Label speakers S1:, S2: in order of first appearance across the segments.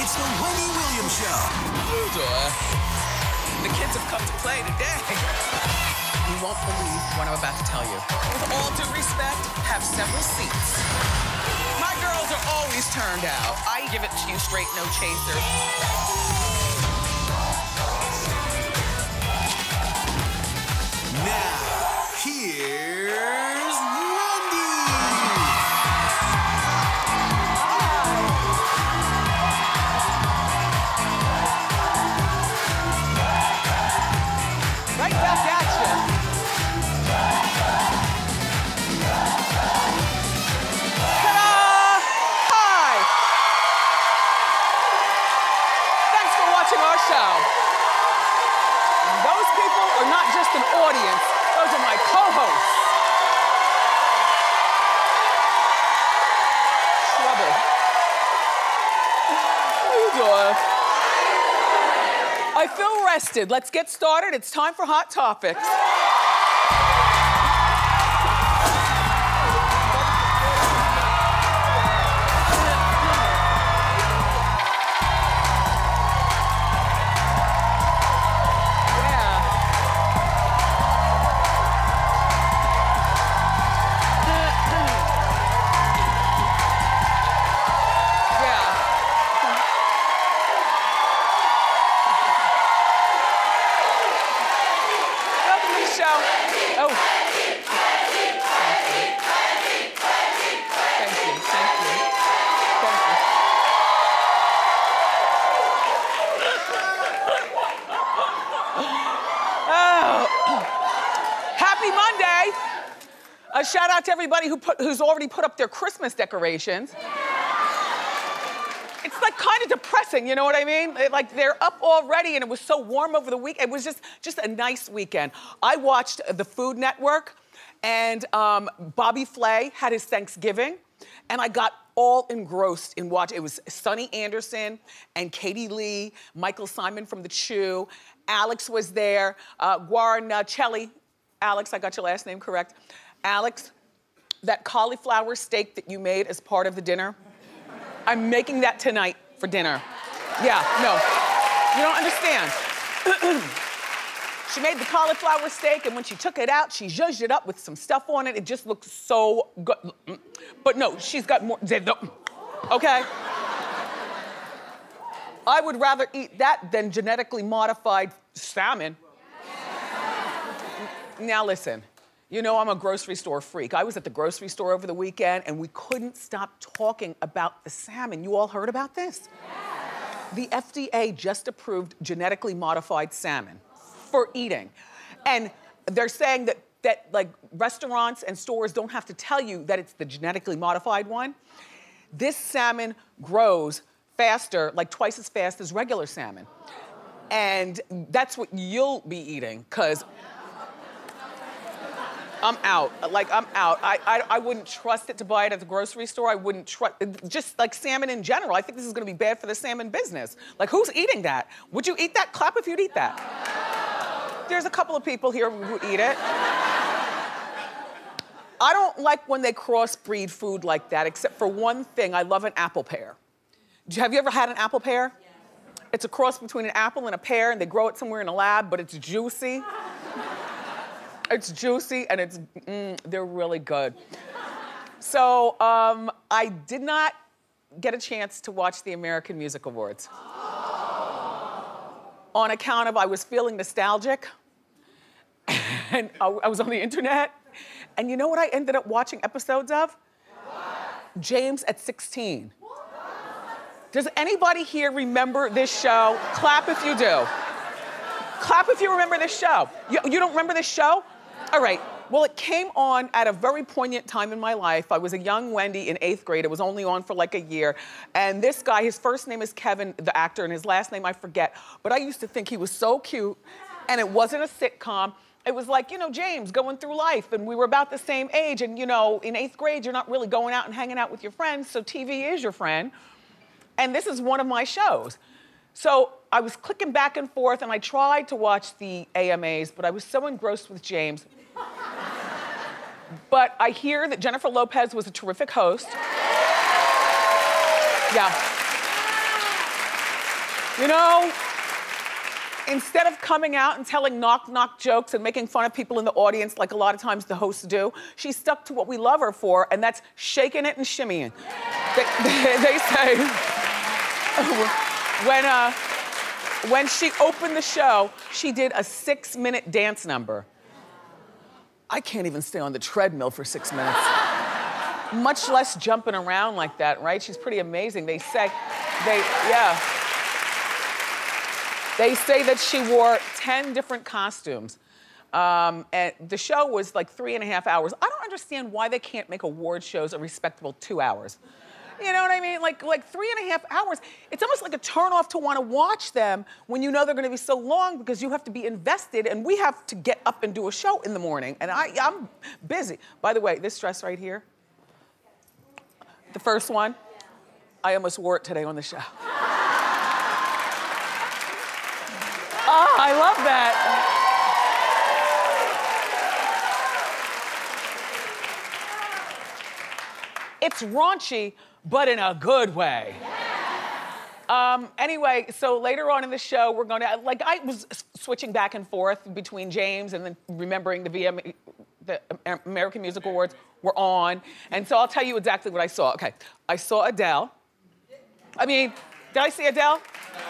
S1: It's the Wendy Williams Show. Eh?
S2: The kids have come to play today. You won't believe what I'm about to tell you. With all due respect, have several seats. My girls are always turned out. I give it to you straight, no chaser. Show. Those people are not just an audience, those are my co-hosts. Trouble. How you? I feel rested. Let's get started. It's time for Hot Topics. Show. Oh. Thank you. Thank you. Thank you. Oh. Happy Monday. A shout out to everybody who put, who's already put up their Christmas decorations. Kind of depressing, you know what I mean? Like they're up already and it was so warm over the week. It was just just a nice weekend. I watched the Food Network and um, Bobby Flay had his Thanksgiving and I got all engrossed in watching. It was Sunny Anderson and Katie Lee, Michael Symon from The Chew. Alex was there, uh, Guarnaschelli. Alex, I got your last name correct. Alex, that cauliflower steak that you made as part of the dinner, I'm making that tonight for dinner. Yeah, no. You don't understand. she made the cauliflower steak, and when she took it out, she zhuzhed it up with some stuff on it. It just looked so good. But no, she's got more. Okay? I would rather eat that than genetically modified salmon. Now listen, you know I'm a grocery store freak. I was at the grocery store over the weekend and we couldn't stop talking about the salmon. You all heard about this? The FDA just approved genetically modified salmon for eating. And they're saying that that like restaurants and stores don't have to tell you that it's the genetically modified one. This salmon grows faster, like twice as fast as regular salmon. And that's what you'll be eating, because I'm out. Like, I'm out. I, I, I wouldn't trust it to buy it at the grocery store. I wouldn't trust, just like salmon in general. I think this is gonna be bad for the salmon business. Like, who's eating that? Would you eat that? Clap if you'd eat that. There's a couple of people here who eat it. I don't like when they crossbreed food like that, except for one thing. I love an apple pear. Have you ever had an apple pear? It's a cross between an apple and a pear, and they grow it somewhere in a lab, but it's juicy. It's juicy and it's, mm, they're really good. So um, I did not get a chance to watch the American Music Awards. On account of I was feeling nostalgic and I, I was on the internet. And you know what I ended up watching episodes of? James at 16. Does anybody here remember this show? Clap if you do. Clap if you remember this show. You, you don't remember this show? All right. Well, it came on at a very poignant time in my life. I was a young Wendy in eighth grade. It was only on for like a year. And this guy, his first name is Kevin, the actor, and his last name I forget. But I used to think he was so cute. And it wasn't a sitcom. It was like, you know, James going through life, and we were about the same age. And, you know, in eighth grade, you're not really going out and hanging out with your friends, so TV is your friend. And this is one of my shows. So I was clicking back and forth, and I tried to watch the AMAs, but I was so engrossed with James. but I hear that Jennifer Lopez was a terrific host. Yeah. You know, instead of coming out and telling knock knock jokes and making fun of people in the audience like a lot of times the hosts do, she stuck to what we love her for, and that's shaking it and shimmying. They, they say oh, when uh, when she opened the show, she did a six minute dance number. I can't even stay on the treadmill for six minutes. Much less jumping around like that, right? She's pretty amazing. They say, they, yeah. They say that she wore 10 different costumes. Um, and the show was like three and a half hours. I don't understand why they can't make award shows a respectable two hours. You know what I mean? Like like three and a half hours. It's almost like a turnoff to want to watch them when you know they're going to be so long because you have to be invested, and we have to get up and do a show in the morning, and I I'm busy. By the way, this dress right here, the first one, I almost wore it today on the show. oh, I love that. It's raunchy, but in a good way. Um, anyway, so later on in the show, we're gonna, like, I was switching back and forth between James and then remembering the VM, the American Music Awards were on. And so I'll tell you exactly what I saw. Okay, I saw Adele. I mean, did I see Adele?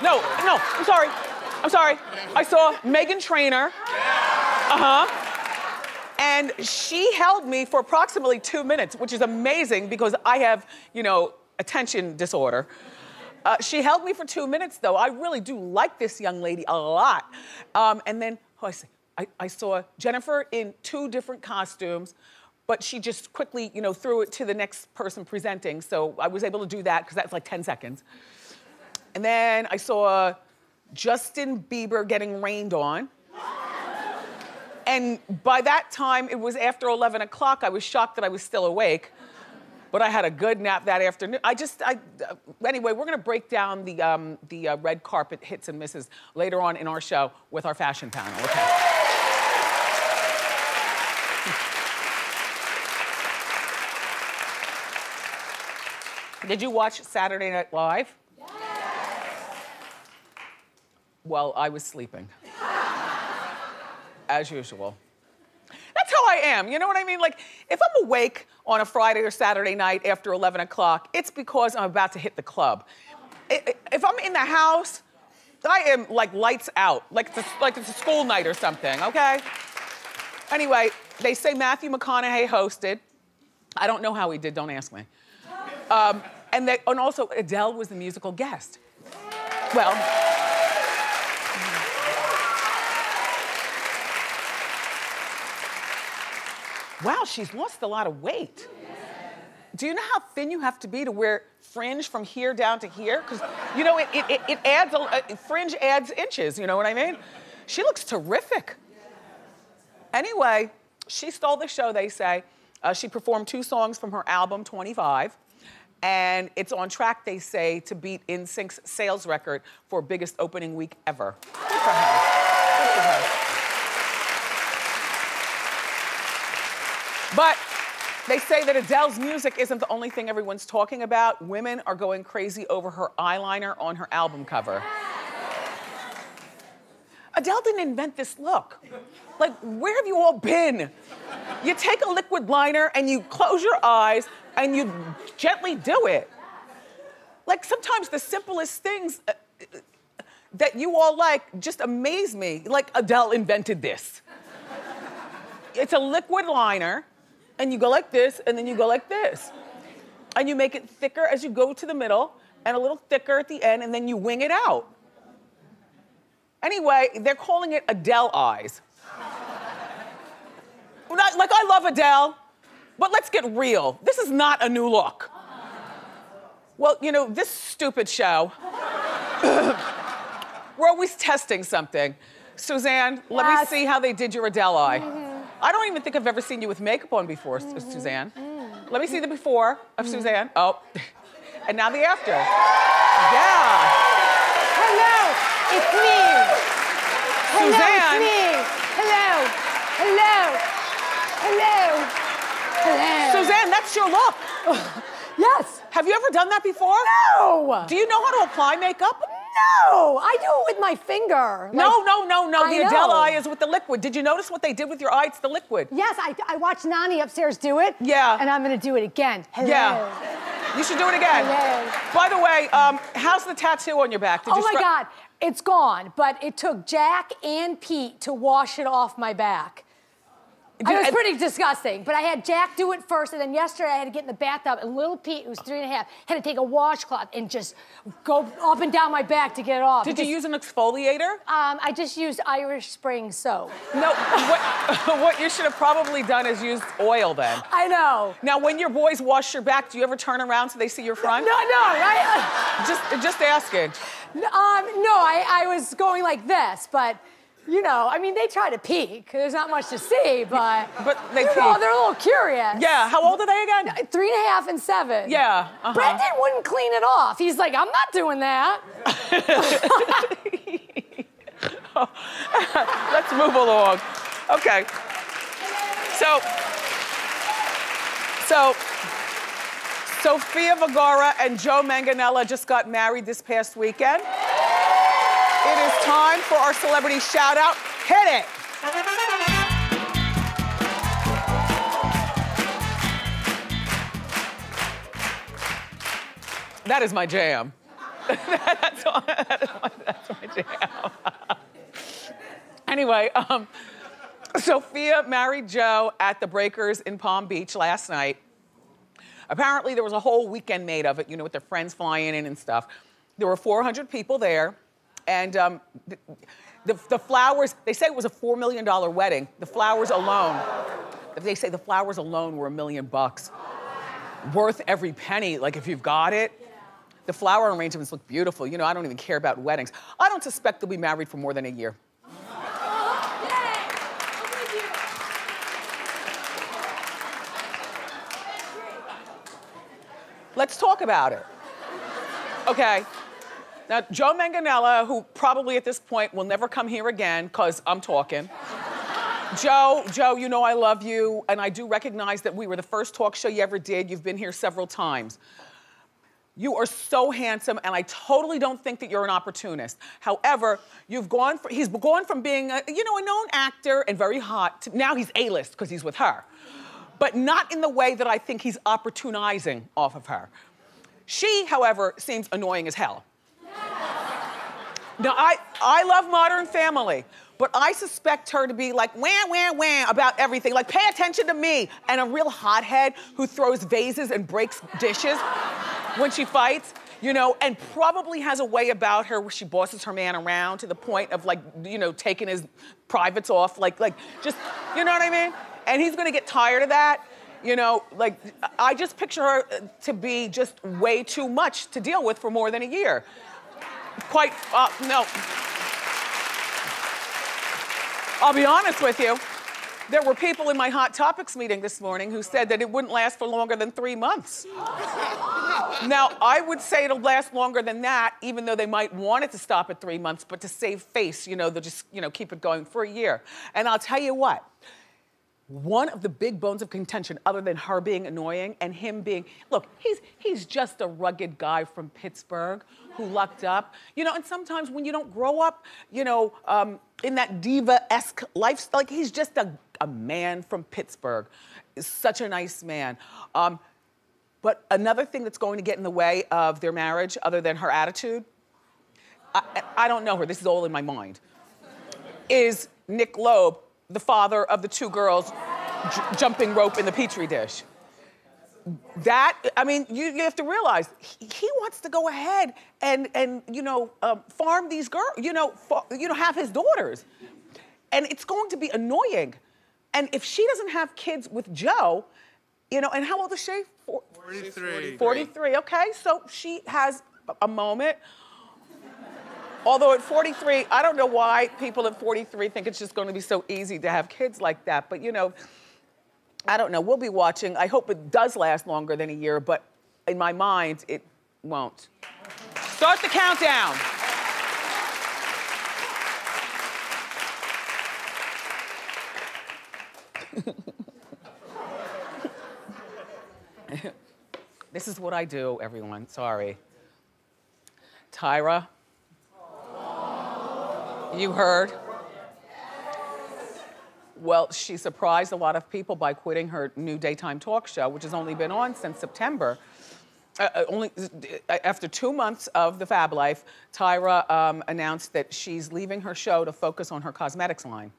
S2: No, no, I'm sorry. I'm sorry. I saw Meghan Trainor. Uh huh. And she held me for approximately two minutes, which is amazing because I have, you know, attention disorder. Uh, she held me for two minutes, though. I really do like this young lady a lot. Um, and then, oh, I, see, I, I saw Jennifer in two different costumes, but she just quickly, you know, threw it to the next person presenting. So I was able to do that because that's like 10 seconds. And then I saw Justin Bieber getting rained on. And by that time, it was after 11 o'clock. I was shocked that I was still awake. But I had a good nap that afternoon. I just, I, uh, anyway, we're gonna break down the, um, the uh, red carpet hits and misses later on in our show with our fashion panel, okay? Did you watch Saturday Night Live? Yes. Well, I was sleeping as usual. That's how I am, you know what I mean? Like, if I'm awake on a Friday or Saturday night after 11 o'clock, it's because I'm about to hit the club. If I'm in the house, I am like lights out, like it's, a, like it's a school night or something, okay? Anyway, they say Matthew McConaughey hosted. I don't know how he did, don't ask me. Um, and, they, and also, Adele was the musical guest. Well, wow, she's lost a lot of weight. Do you know how thin you have to be to wear fringe from here down to here? Because, you know, it, it, it adds, a, fringe adds inches, you know what I mean? She looks terrific. Anyway, she stole the show, they say. Uh, she performed two songs from her album, 25. And it's on track, they say, to beat NSYNC's sales record for biggest opening week ever. Good for her. Good for her. But they say that Adele's music isn't the only thing everyone's talking about. Women are going crazy over her eyeliner on her album cover. Adele didn't invent this look. Like, where have you all been? You take a liquid liner and you close your eyes and you gently do it. Like, sometimes the simplest things uh, that you all like just amaze me. Like, Adele invented this. It's a liquid liner and you go like this, and then you go like this. And you make it thicker as you go to the middle, and a little thicker at the end, and then you wing it out. Anyway, they're calling it Adele eyes. like, I love Adele, but let's get real. This is not a new look. Well, you know, this stupid show, we're always testing something. Suzanne, let me see how they did your Adele eye. Mm-hmm. I don't even think I've ever seen you with makeup on before, mm -hmm. Suzanne. Mm. Let me see the before of mm. Suzanne. Oh, and now the after. Yeah.
S3: Hello, it's me.
S2: Suzanne.
S3: Hello, it's me. Hello, hello, hello, hello.
S2: Suzanne, that's your look.
S3: yes.
S2: Have you ever done that before?
S3: No.
S2: Do you know how to apply makeup?
S3: No, I do it with my finger.
S2: No,
S3: Like-
S2: no, no, no.
S3: I
S2: The Adele
S3: know.
S2: eye is with the liquid. Did you notice what they did with your eye? It's the liquid.
S3: Yes, I, I watched Nani upstairs do it.
S2: Yeah.
S3: And I'm gonna do it again. Hello.
S2: Yeah. You should do it again.
S3: Hello.
S2: By the way, um, how's the tattoo on your back? Did
S3: Oh
S2: you
S3: my God, it's gone. But it took Jack and Pete to wash it off my back. It was pretty disgusting. But I had Jack do it first, and then yesterday I had to get in the bathtub, and little Pete, who's three and a half, had to take a washcloth and just go up and down my back to get it off.
S2: Did you use an exfoliator?
S3: Um, I just used Irish Spring soap.
S2: No. what, what you should have probably done is used oil then.
S3: I know.
S2: Now, when your boys wash your back, do you ever turn around so they see your front?
S3: No, no, right?
S2: Just, just asking.
S3: Um, no, I, I was going like this, but you know, I mean, they try to peek. There's not much to see, but
S2: But they
S3: you know, they're a little curious.
S2: Yeah. How old are they again?
S3: Three and a half and seven.
S2: Yeah. Uh-huh.
S3: Brendan wouldn't clean it off. He's like, I'm not doing that.
S2: Let's move along. Okay. So, so, Sofia Vergara and Joe Manganiello just got married this past weekend. It is time for our celebrity shout out. Hit it. That is my jam. that's, that is my, that's my jam. anyway, um, Sofia married Joe at the Breakers in Palm Beach last night. Apparently, there was a whole weekend made of it, you know, with their friends flying in and stuff. There were 400 people there, and um, the, the, the flowers, they say it was a $4 million wedding. The flowers alone, they say the flowers alone were a million bucks. Worth every penny, like if you've got it. The flower arrangements look beautiful. You know, I don't even care about weddings. I don't suspect they'll be married for more than a year. Let's talk about it. Okay. Now, Joe Manganiello, who probably at this point will never come here again because I'm talking. Joe, Joe, you know I love you, and I do recognize that we were the first talk show you ever did. You've been here several times. You are so handsome, and I totally don't think that you're an opportunist. However, you've gone for, he's gone from being a, you know, a known actor and very hot to now he's A-list because he's with her. But not in the way that I think he's opportunizing off of her. She, however, seems annoying as hell. Now, I, I love Modern Family, but I suspect her to be like wham, wham, wham about everything. Like, pay attention to me. And a real hothead who throws vases and breaks dishes when she fights, you know, and probably has a way about her where she bosses her man around to the point of like, you know, taking his privates off, like, like, just, you know what I mean? And he's gonna get tired of that. You know, like, I just picture her to be just way too much to deal with for more than a year quite, uh, no. I'll be honest with you. There were people in my Hot Topics meeting this morning who said that it wouldn't last for longer than three months. now, I would say it'll last longer than that, even though they might want it to stop at three months, but to save face, you know, they'll just, you know, keep it going for a year. And I'll tell you what, one of the big bones of contention, other than her being annoying and him being, look, he's he's just a rugged guy from Pittsburgh who lucked up, you know. And sometimes when you don't grow up, you know, um, in that diva-esque lifestyle, like he's just a, a man from Pittsburgh, such a nice man. Um, but another thing that's going to get in the way of their marriage, other than her attitude, I, I don't know her. This is all in my mind. Is Nick Loeb, the father of the two girls j- jumping rope in the petri dish? That I mean, you, you have to realize he, he wants to go ahead and and you know um, farm these girls, you know, you know, have his daughters, and it's going to be annoying. And if she doesn't have kids with Joe, you know, and how old is she? Four-
S4: 43.
S2: 43, okay, so she has a moment. Although at 43, I don't know why people at 43 think it's just going to be so easy to have kids like that, but you know, I don't know. We'll be watching. I hope it does last longer than a year, but in my mind, it won't. Start the countdown. this is what I do, everyone. Sorry. Tyra, You heard? Well, she surprised a lot of people by quitting her new daytime talk show, which has only been on since September. Uh, uh, only uh, after two months of the Fab Life, Tyra um, announced that she's leaving her show to focus on her cosmetics line.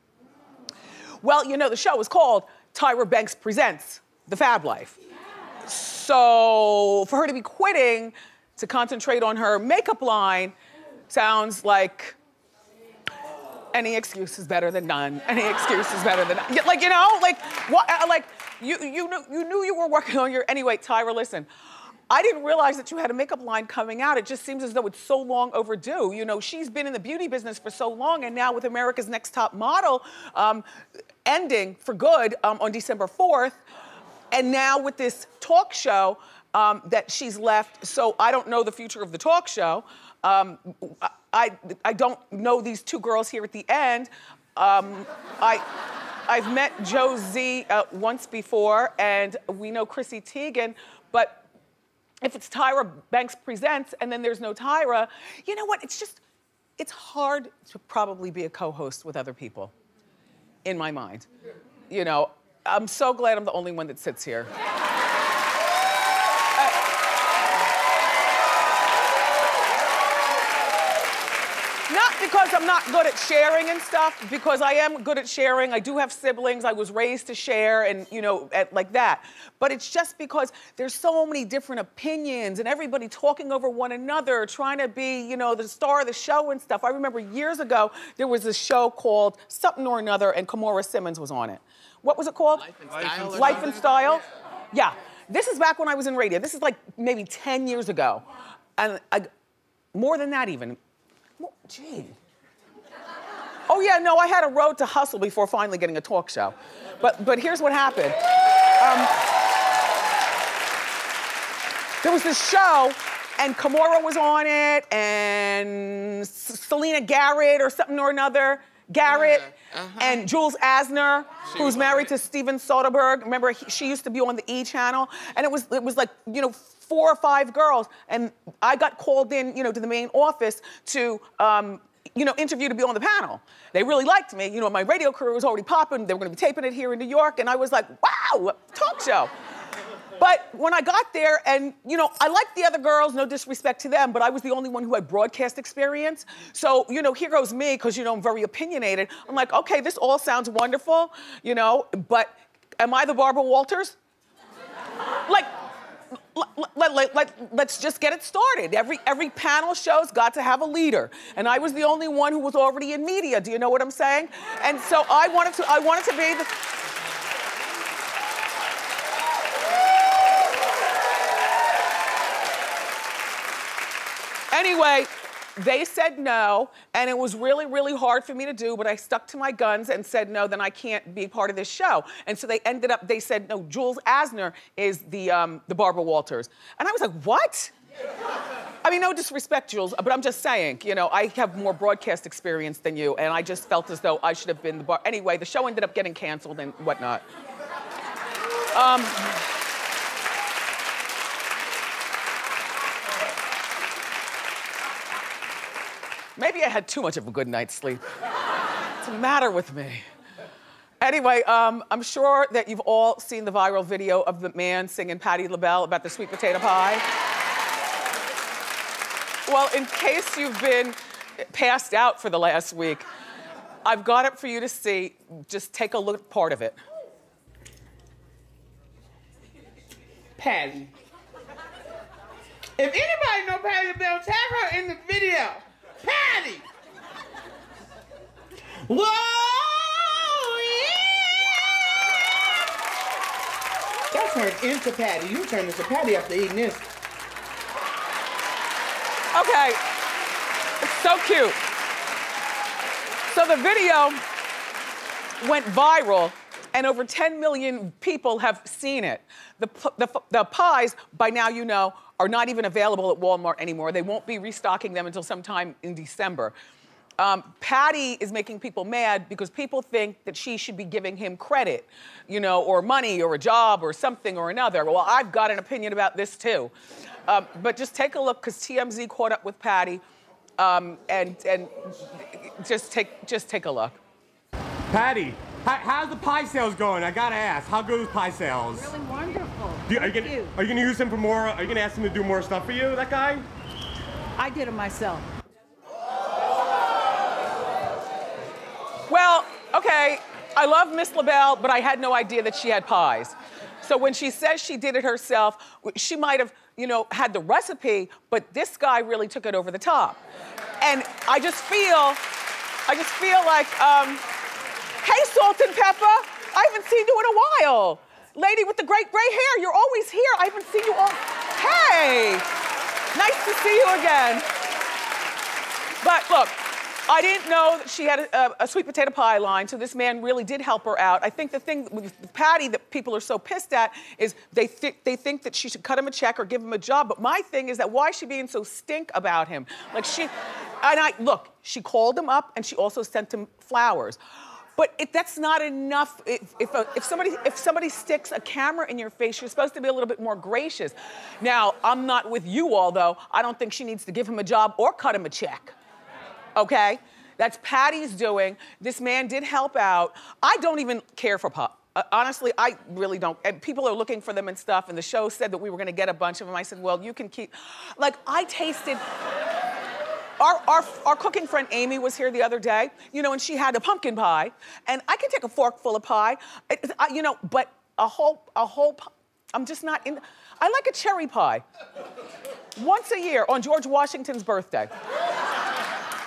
S2: Well, you know, the show is called Tyra Banks Presents The Fab Life. So for her to be quitting to concentrate on her makeup line sounds like any excuse is better than none. Any excuse is better than none. Like, you know, like, what, uh, like, you, you, knew, you knew you were working on your, anyway, Tyra, listen. I didn't realize that you had a makeup line coming out. It just seems as though it's so long overdue. You know, she's been in the beauty business for so long, and now with America's Next Top Model um, ending for good um, on December 4th, and now with this talk show um, that she's left, so I don't know the future of the talk show. Um, I, I don't know these two girls here at the end. Um, I, I've met Josie uh, once before, and we know Chrissy Teigen, but if it's Tyra Banks Presents and then there's no Tyra, you know what? It's just, it's hard to probably be a co-host with other people, in my mind. You know, I'm so glad I'm the only one that sits here. Because I'm not good at sharing and stuff, because I am good at sharing. I do have siblings. I was raised to share and, you know, at, like that. But it's just because there's so many different opinions and everybody talking over one another, trying to be, you know, the star of the show and stuff. I remember years ago, there was a show called something or another and Kimora Simmons was on it. What was it called?
S4: Life and Style.
S2: Life and Style? Yeah. This is back when I was in radio. This is like maybe 10 years ago. And I, more than that even. Well, Gee. Oh yeah, no, I had a road to hustle before finally getting a talk show. But but here's what happened. Um, there was this show, and Kimora was on it, and Selena Garrett or something or another. Garrett
S4: Yeah, uh-huh.
S2: and Jules Asner,
S4: She
S2: who's married to Steven Soderbergh. Remember, he, she used to be on the E channel, and it was it was like you know four or five girls, and I got called in, you know, to the main office to. Um, you know, interview to be on the panel. They really liked me. You know, my radio career was already popping. They were gonna be taping it here in New York, and I was like, wow, talk show. But when I got there, and you know, I liked the other girls, no disrespect to them, but I was the only one who had broadcast experience. So, you know, here goes me, because you know, I'm very opinionated. I'm like, okay, this all sounds wonderful, you know, but am I the Barbara Walters? like, let, let, let, let's just get it started. Every, every panel show's got to have a leader. And I was the only one who was already in media. Do you know what I'm saying? And so I wanted to, I wanted to be the, Anyway, they said no, and it was really, really hard for me to do, but I stuck to my guns and said no, then I can't be part of this show. And so they ended up, they said, no, Jules Asner is the, um, the Barbara Walters. And I was like, what? I mean, no disrespect, Jules, but I'm just saying, you know, I have more broadcast experience than you, and I just felt as though I should have been the bar. Anyway, the show ended up getting canceled and whatnot. Um, Maybe I had too much of a good night's sleep. What's the matter with me? Anyway, um, I'm sure that you've all seen the viral video of the man singing Patti LaBelle about the sweet potato pie. Well, in case you've been passed out for the last week, I've got it for you to see. Just take a look at part of it.
S4: Patti. If anybody know Patti LaBelle, tag her in the video. Patti. Whoa, yeah. That turned into Patti. You turned into Patti after eating this.
S2: Okay. It's so cute. So the video went viral and over 10 million people have seen it. The, the, the pies, by now you know, are not even available at Walmart anymore. They won't be restocking them until sometime in December. Um, Patti is making people mad because people think that she should be giving him credit, you know, or money or a job or something or another. Well, I've got an opinion about this too. Um, but just take a look because TMZ caught up with Patti Um, and and just take just take a look.
S5: Patti, how, how's the pie sales going? I gotta ask, how good is pie sales?
S6: Really wonderful.
S5: Do you- are, you gonna,
S6: you.
S5: are you gonna use him for more? Are you gonna ask him to do more stuff for you, that guy?
S6: I did it myself.
S2: Well, okay, I love Miss LaBelle, but I had no idea that she had pies. So when she says she did it herself, she might have, you know, had the recipe, but this guy really took it over the top. And I just feel, I just feel like, um, hey, Salt and Pepper, I haven't seen you in a while. Lady with the great gray hair, you're always here. I haven't seen you all. Hey, nice to see you again. But look, I didn't know that she had a, a sweet potato pie line, so this man really did help her out. I think the thing with Patti that people are so pissed at is they, thi- they think that she should cut him a check or give him a job. But my thing is that why is she being so stink about him? Like she, and I, look, she called him up and she also sent him flowers. But it, that's not enough. If, if, a, if, somebody, if somebody sticks a camera in your face, you're supposed to be a little bit more gracious. Now, I'm not with you all, though. I don't think she needs to give him a job or cut him a check okay? That's Patti's doing. This man did help out. I don't even care for pop. Uh, honestly, I really don't. And people are looking for them and stuff, and the show said that we were gonna get a bunch of them. I said, well, you can keep. Like, I tasted. Our, our, our cooking friend Amy was here the other day, you know, and she had a pumpkin pie, and I can take a fork full of pie, I- you know, but a whole, a whole, I'm just not in. I like a cherry pie. Once a year on George Washington's birthday.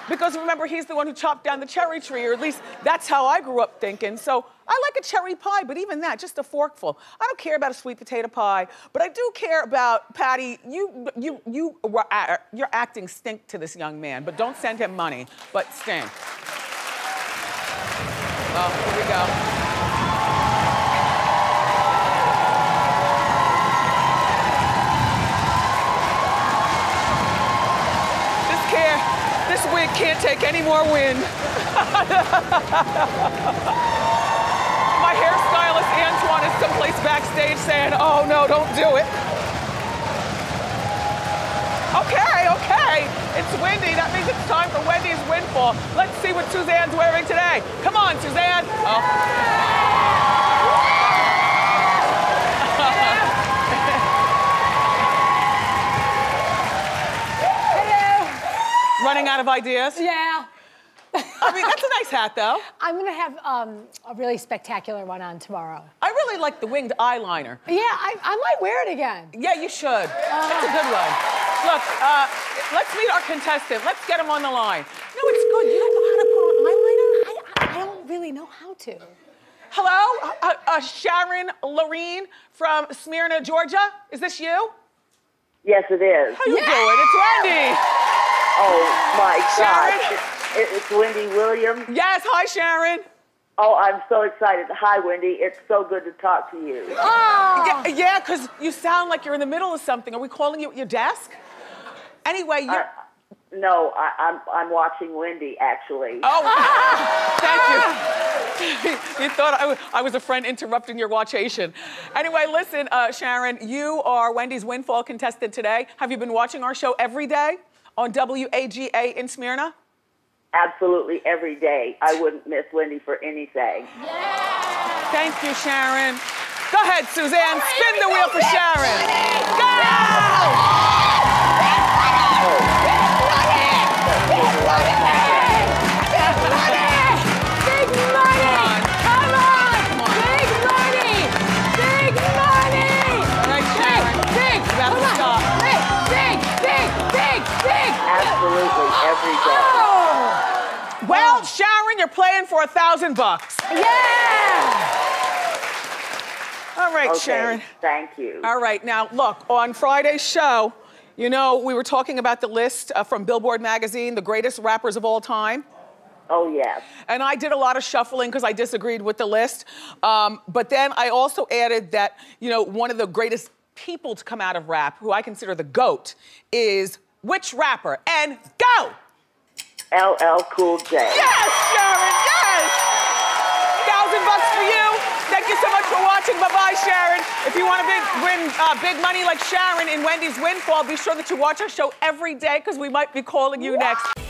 S2: Because remember, he's the one who chopped down the cherry tree, or at least that's how I grew up thinking. So I like a cherry pie, but even that, just a forkful. I don't care about a sweet potato pie, but I do care about Patti. You—you—you were—you're uh, uh, acting stink to this young man, but don't send him money. But stink. Oh, here we go. Wig can't take any more wind. My hairstylist Antoine is someplace backstage saying, "Oh no, don't do it." Okay, okay, it's windy. That means it's time for Wendy's windfall. Let's see what Suzanne's wearing today. Come on, Suzanne. Oh.
S3: Hello.
S2: Running out of ideas.
S3: Yeah.
S2: I mean, that's a nice hat, though.
S3: I'm gonna have um, a really spectacular one on tomorrow.
S2: I really like the winged eyeliner.
S3: Yeah, I, I might wear it again.
S2: Yeah, you should. That's a good one. Look, uh, let's meet our contestant. Let's get him on the line. No, it's good. You don't know how to put on eyeliner?
S3: I, I, I don't really know how to.
S2: Hello, uh, uh, Sharon Lorene from Smyrna, Georgia. Is this you?
S7: Yes, it is.
S2: How you doing? It's Wendy.
S7: Oh my
S2: Sharon?
S7: God! It, it's Wendy Williams.
S2: Yes, hi, Sharon.
S7: Oh, I'm so excited. Hi, Wendy. It's so good to talk to you.
S3: Oh.
S2: Yeah, yeah, because you sound like you're in the middle of something. Are we calling you at your desk? Anyway, you're.
S7: Uh, no, I, I'm I'm watching Wendy actually.
S2: Oh, thank you. you thought I I was a friend interrupting your watchation. Anyway, listen, uh, Sharon, you are Wendy's Windfall contestant today. Have you been watching our show every day on WAGA in Smyrna?
S7: Absolutely every day. I wouldn't miss Wendy for anything.
S2: Thank you, Sharon. Go ahead, Suzanne. Spin the wheel for Sharon. Go!
S3: Big
S2: Sharon, you're playing for a thousand bucks.
S3: Yeah!
S2: All right,
S7: Okay.
S2: Sharon.
S7: Thank you.
S2: All right, now look, on Friday's show, you know, we were talking about the list uh, from Billboard magazine, the greatest rappers of all time.
S7: Oh yes.
S2: And I did a lot of shuffling because I disagreed with the list. Um, but then I also added that, you know, one of the greatest people to come out of rap, who I consider the GOAT, is which rapper? And go!
S7: LL Cool J.
S2: Yes, Sharon, yes! Thousand bucks for you. Thank you so much for watching. Bye-bye, Sharon. If you want to big, win uh, big money like Sharon in Wendy's Windfall, be sure that you watch our show every day because we might be calling you next.